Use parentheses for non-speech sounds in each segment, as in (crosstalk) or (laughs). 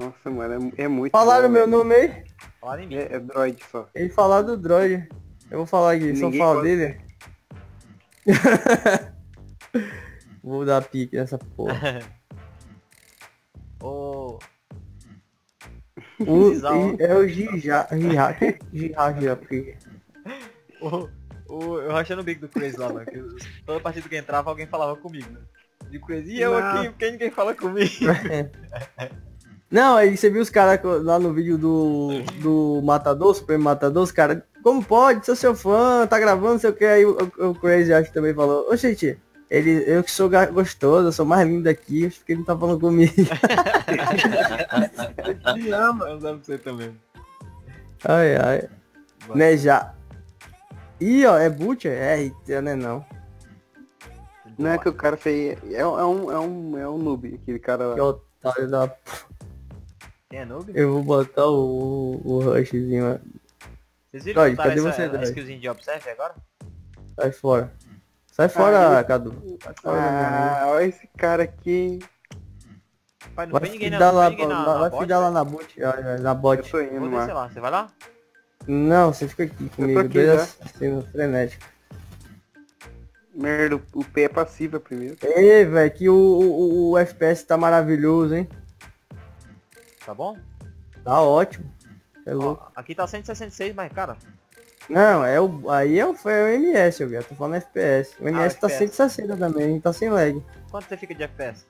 Nossa, mano, é, é muito Falaram bom, meu velho. nome aí? Fala em mim. É, é droid só. Ele falaram do droid. Eu vou falar aqui, só falo dele. (laughs) vou dar pique nessa porra. (laughs) Ô, O, (laughs) Gisal. é o Gija, Gija, Gija, Gija, porque... o, o, eu rachando o bico do Crazy lá, mano. que toda partida que entrava, alguém falava comigo, né? De Crazy, e eu Não. aqui, porque ninguém fala comigo. Não, aí você viu os caras lá no vídeo do, do Matador, Supremo Matador, os caras, como pode, sou seu fã, tá gravando, não sei o que, aí o, o- Crazy acho que também falou, ô gente, ele, eu que sou gostoso, eu sou mais lindo daqui, acho que ele não tá falando comigo. Te ama. Eu amo você também. ai, ai, né, já. Ih, ó, é Butcher? É, eita, né não. Não é que o cara fez. É, é um, é um, é um noob, aquele cara Que otário da... Quem é noob? Eu vou botar o, o rushzinho. Vocês viram Droid, que cadê essa, você, essa skillzinha de observe agora? sai fora. Sai fora, Ah, Cadu. Sai fora. Ah, olha esse cara aqui. Pai, não Vai tem ninguém não lá, tem ninguém na, vai na vai bot, fidar lá velho? na bot, na Eu bot. tô indo Vou lá. descer lá, você vai lá? Não, você fica aqui comigo, aqui dois assassinos frenéticos. Merda, o P é passiva primeiro. Ei, velho, que o, o, o FPS tá maravilhoso, hein? Tá bom? Tá ótimo. É Ó, louco. aqui tá 166, mas cara, Não, é o, aí é o, foi o MS, eu tô falando FPS. O MS tá FPS. 160 também, tá sem lag. quanto você fica de FPS?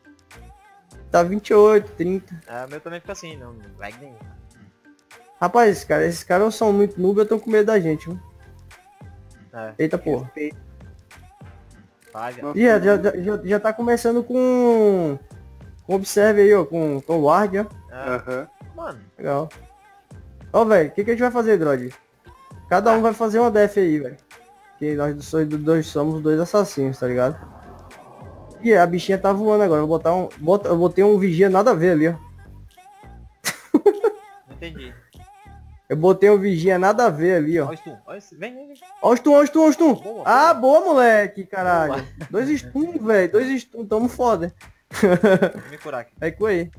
Tá 28, 30. É, o meu também fica assim, não lag nenhum. Rapaz, cara, esses caras são muito noob, eu tô com medo da gente, viu? É, Eita porra. Ih, já, já, já, já tá começando com... Observe aí, ó, com, com o Ward, ó. É, Aham. mano, Legal. Ó, velho, o que, que a gente vai fazer, Drod? Cada um vai fazer uma def aí, velho. Que nós dois, dois somos dois assassinos, tá ligado? E a bichinha tá voando agora. Eu vou botar um. Bota, eu botei um vigia nada a ver ali, ó. não (laughs) entendi. Eu botei um vigia nada a ver ali, ó. Olha o stun, olha esse, vem, vem, vem. Ó o stun, ó o stun, ó o stun. Boa, Ah, boa, moleque, caralho. Boa. Dois stun, velho. Dois stun, tamo foda. Vou (laughs) me curar aqui. Recuei.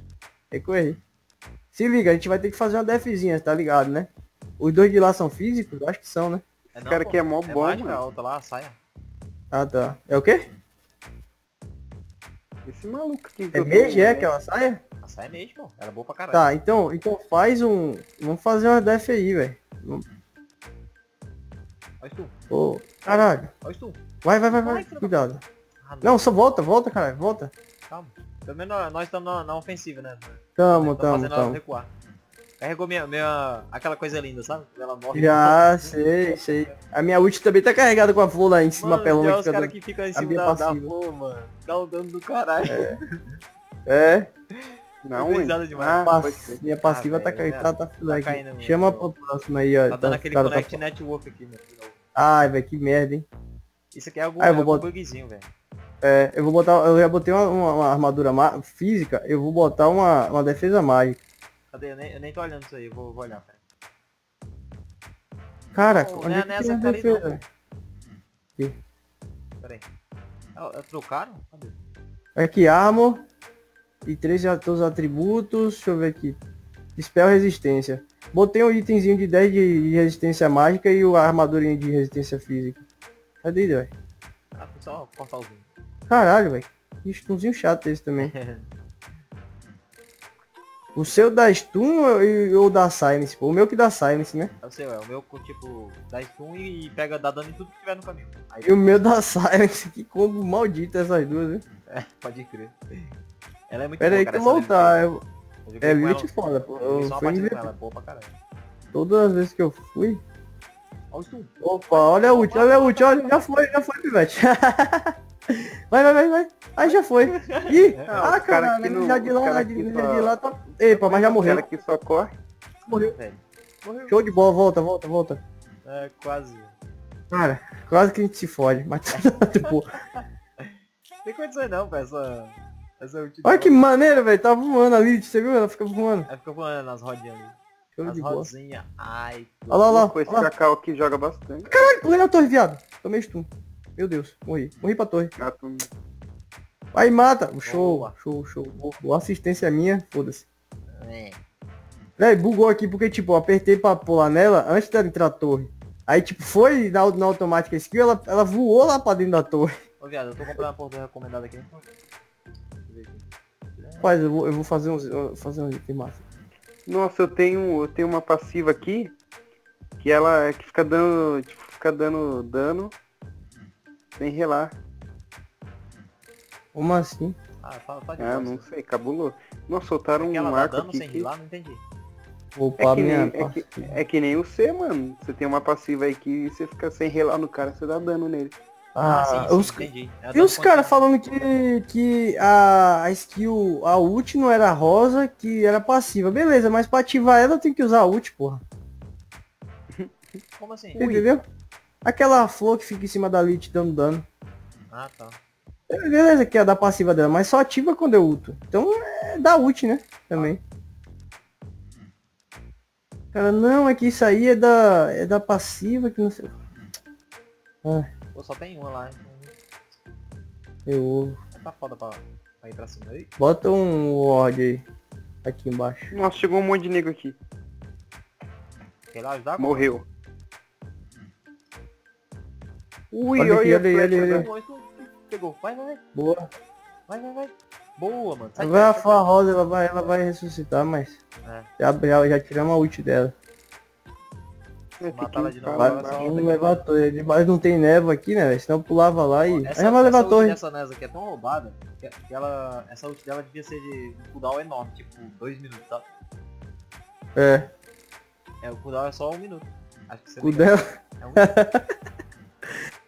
Recuei. Se liga, a gente vai ter que fazer uma defzinha, tá ligado, né? Os dois de lá são físicos? Eu Acho que são, né? É Esse cara aqui é mó é bom, mágica, mano. outra lá, a saia. Ah, tá. É o quê? Esse maluco aqui. que É mage, é? Aquela saia? A saia é mesmo, pô. Era boa pra caralho. Tá, então, então faz um... Vamos fazer uma def aí, velho. Olha o stun, Ô, caralho. olha o stun. Vai, vai, vai, Vai, Cuidado. Ah, Não, só volta, volta, caralho. Volta. Calma. Pelo menos nós- estamos na, na ofensiva, né? Tamo, tamo, fazendo tamo. recuar. Carregou minha, minha. aquela coisa linda, sabe? Ela morre. Já, sei, sei. A minha ult também tá carregada com a flor lá em cima, Mano, pelona. já que os fica caras que ficam em cima da, da flor, mano. Dá o dano do caralho. É, (laughs) Não, Tô hein? risada demais. Ah, pass- minha passiva tá, velho, caindo, tá, tá, filé caindo mesmo. Chama pro próximo aí, ó. Tá dando aquele cara Connect tá... Network aqui, meu. Ai, velho, que merda, hein. Isso aqui é algum, Ah, é algum botar- bugzinho, velho. É, eu vou botar, eu já botei uma, uma- uma armadura ma- física, eu vou botar uma, uma defesa mágica. Cadê? Eu nem, eu nem tô olhando isso aí, eu vou, vou olhar. Cara, Não, onde é é que tem a que tá ali, defesa? Pera aí. É, é trocaram? Cadê? Aqui, armor e três outros atributos, deixa eu ver aqui. Spell resistência. Botei um itemzinho de 10 de, de resistência mágica e o armadurinha de resistência física. Cadê, velho? Ah, foi só cortar o zoom. Caralho, velho. Que stunzinho chato esse também. (laughs) O seu dá stun ou, ou dá silence? Pô, o meu que dá silence, né? É o seu, é o meu, tipo, dá stun e pega, dá dano em tudo que tiver no caminho. Aí, E o meu dá silence. (laughs) Que combo maldito essas duas, né? é, pode crer. Ela é muito Pera aí boa, que eu cara, vou essa voltar. Eu. Eu é ela- foda, pô. Eu Eu só fui com ela, boa pra caralho. todas as vezes que eu fui. Olha o stun. Opa, olha a ult, olha a ult, olha. Já foi, já foi, pivete. (laughs) vai, vai, vai, vai. Aí já foi. Ih, Ah, ah, cara caralho, no- já de lá, cara já de, já só- de lá tá... Epa, mas já O morreu. cara que só corre. Morreu. Velho. Morreu. Show de bola, volta, volta, volta. É, quase. Cara, quase que a gente se fode, mas tipo... Tem condições não, pra essa. Essa Olha que maneiro, velho. Tá voando ali, você viu? Ela fica voando. Aí fica voando nas rodinhas ali. Show As de bola. Ai. Olha lá, olha lá. Esse cacau aqui joga bastante. Caralho, pulei na torre, viado. Tomei stun. Meu Deus, morri. Morri pra torre. Tu- Aí mata. Show, Boa. show, show. Boa, assistência minha, foda-se. É. Véi, bugou aqui porque, tipo, eu apertei pra pular nela antes dela entrar a torre. Aí, tipo, foi na, na automática skill, ela, ela voou lá pra dentro da torre. Ô viado, eu tô comprando uma porra recomendada aqui. Deixa eu ver aqui. Rapaz, eu vou, eu vou fazer uns. fazer um item massa. Nossa, eu tenho, eu tenho uma passiva aqui que ela que fica dando, tipo, fica dando dano sem relar. Como assim? Ah, fala, fala de Ah, não sei, cabulou. Nossa, soltaram um dá arco aqui sem que rilar, não entendi. Vou é que, minha. nem, é, que, é que nem o C, mano. Você tem uma passiva aí que você fica sem relar no cara, você dá dano nele. Ah, sim, sim, os, entendi. É e os caras falando que, que a, a skill, a ult não era rosa, que era passiva. Beleza, mas pra ativar ela eu tenho que usar a ult, porra. Como assim? Entendeu? Aquela flor que fica em cima da lit dando dano. Ah, tá. Beleza, que é da passiva dela, mas só ativa quando eu ulto. Então é da ult, né? Também. Cara, não, é que isso aí é da, é da passiva que não sei. Ah, Pô, só tem uma lá, então eu tá foda pra, pra ir pra cima aí. Bota um ward aí. Aqui embaixo. Nossa, chegou um monte de nego aqui. Lá ajudar? Morreu. Ui, Olha olha, aqui, olha olha Pô, isso Pegou. Vai, vai, vai. Boa. Vai, vai, vai. Boa, mano. Sai Vai a perto, sai de Rosa, ela vai, ela vai ressuscitar, mas. É. Já, já, já tiramos a ult dela. Matar ela de novo, cara, agora não. Vamos levar a torre. Mas não tem névoa aqui, né? velho? Senão eu pulava lá e. Essa, já vai levar a essa torre. ult dessa Nesa aqui é tão roubada que, ela, essa ult dela devia ser de um cooldown enorme, tipo, dois minutos, tá? É. É, o cooldown é só um minuto. Acho que você dela. É um... (laughs)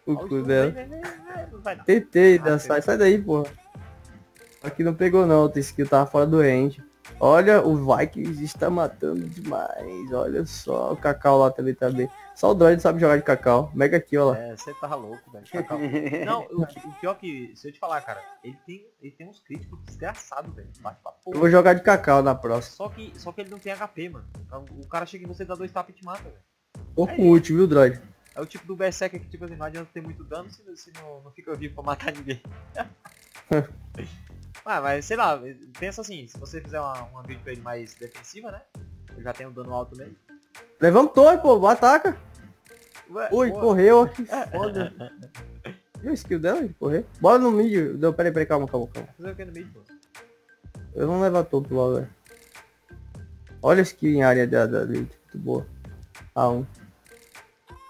O cu dela. Tentei, Ah, Dan, sai, daí, porra. Aqui não pegou não, outra skill tava fora do range. Olha, o Vikings está matando demais. Olha só, o Cacau lá também tá bem. Só o Droid sabe jogar de Cacau. Mega aqui, ó lá. É, você tava louco, velho. Cacau. (laughs) Não, o, o pior que, se eu te falar, cara, ele tem, ele tem uns críticos desgraçados, velho. Bate pra Eu vou jogar de Cacau na próxima. Só que, só que ele não tem HP, mano. O cara chega em você, dá dois tapas e te mata, velho. Ou com ult, viu, Droid? É o tipo do Berserker que, tipo assim, não adianta ter muito dano se, se não, não fica vivo pra matar (laughs) ninguém. (laughs) ah, mas sei lá, pensa assim, se você fizer uma, uma build pra ele mais defensiva, né? Ele já tem um dano alto. Levamos torre, pô, ataca. Ué, Ui, boa. correu, que (laughs) foda. Viu a skill dela de correr? Bora no mid. Não, peraí, peraí, calma, calma, calma. Fazer o que no meio, pô? Eu não levo a topo logo, velho. Olha a skill em área da, da lead, muito boa. A1.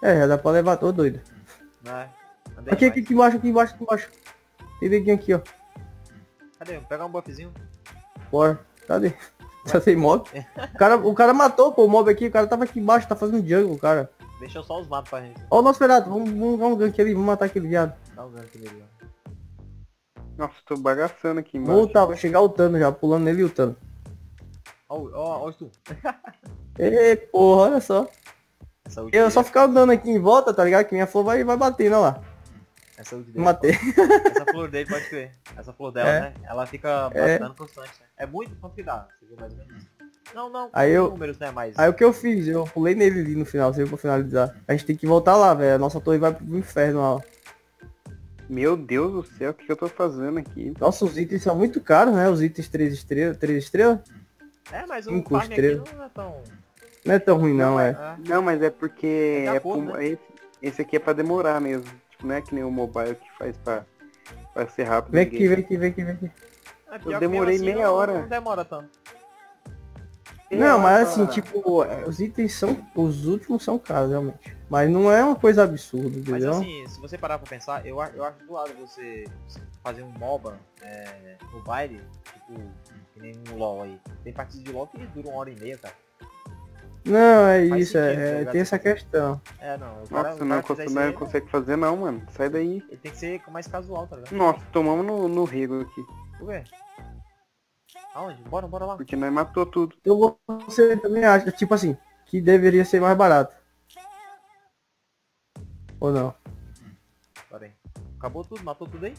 É, já dá pra levar todo doido. Andei Aqui, aqui, aqui embaixo, aqui embaixo, aqui embaixo. Tem neguinho aqui, ó. Cadê? Pegar um buffzinho. Bora. Cadê? Já tem mob? O cara, o cara matou, pô, o mob aqui. O cara tava aqui embaixo, tá fazendo jungle, cara. Deixa eu só os matos pra gente. Ó o nosso ferato, vamos, vamos dar um gank ali, vamos matar aquele viado. Dá um gank nele, ó. Nossa, tô bagaçando aqui embaixo. Vou lutar, vai chegar o Tano já, pulando nele e o Tano. Ó, ó, ó o stun. (laughs) Ê, porra, olha só. Essa Eu dele- só ficar andando aqui em volta, tá ligado? Que minha flor vai, vai batendo, olha lá. Essa ult dele. Matei. Essa flor dele, pode crer. Essa flor dela, É. né? Ela fica É. dando constante, né? É muito quanto que dá. Você viu mais ou menos? Não, não. Aí eu- números, né? Mas. Aí o que eu fiz? Eu pulei nele ali no final, serviu pra finalizar. A gente tem que voltar lá, velho. A nossa torre vai pro inferno lá. ó. Meu Deus do céu, o que eu tô fazendo aqui? Nossa, os itens são muito caros, né? Os itens 3 estrelas, 3 estrelas. É, mas o Cinco farm estrelas. não é tão. Não é tão ruim não, é. É. Não, mas é porque é acordo, pro- né? esse, esse aqui é pra demorar mesmo. Tipo, não é que nem o mobile que faz pra, pra ser rápido. Vem aqui, vem aqui, vem aqui, vem aqui. É, que demorei mesmo meia não- hora. Não demora tanto. Não, mas assim, tipo, é, os itens são. Os últimos são caros, realmente. Mas não é uma coisa absurda, Mas entendeu? assim, se você parar pra pensar, eu, eu acho zoado você fazer um MOBA é, no baile, tipo, que nem um LOL aí. Tem partidas de LOL que duram uma hora e meia, cara. Não, é Faz isso, é, sentido, tá é, ligado? tem essa questão. É, não. O cara, Nossa, o não, cara cons- fizer isso não consegue fazer não, mano. Sai daí. ele tem que ser mais casual, tá ligado? Nossa, tomamos no, no rego aqui. Por quê? Aonde? Bora, bora lá. Porque nós matou tudo. Então você também acha, tipo assim, que deveria ser mais barato. Ou não? Pera aí. Acabou tudo? Matou tudo aí?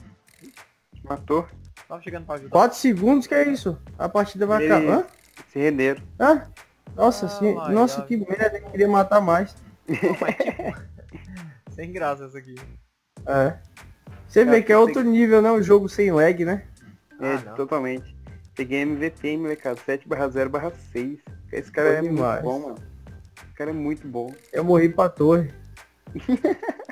Matou. Tava chegando pra ajudar. 4 segundos, que é isso? A partida vai acabar. Hã? Se renderam. Hã? Nossa, Ah, sim. lá, Nossa, já. que merda, eu queria matar mais. Não, mas tipo... (laughs) Sem graça essa aqui. É. Você vê que é outro nível, né? Um jogo sem lag, né? É, Ah, não. totalmente. Peguei MVP, molecada. 7 barra 0 barra 6. Esse cara Bom é demais. muito bom, mano. Esse cara é muito bom. Eu morri pra torre. (laughs)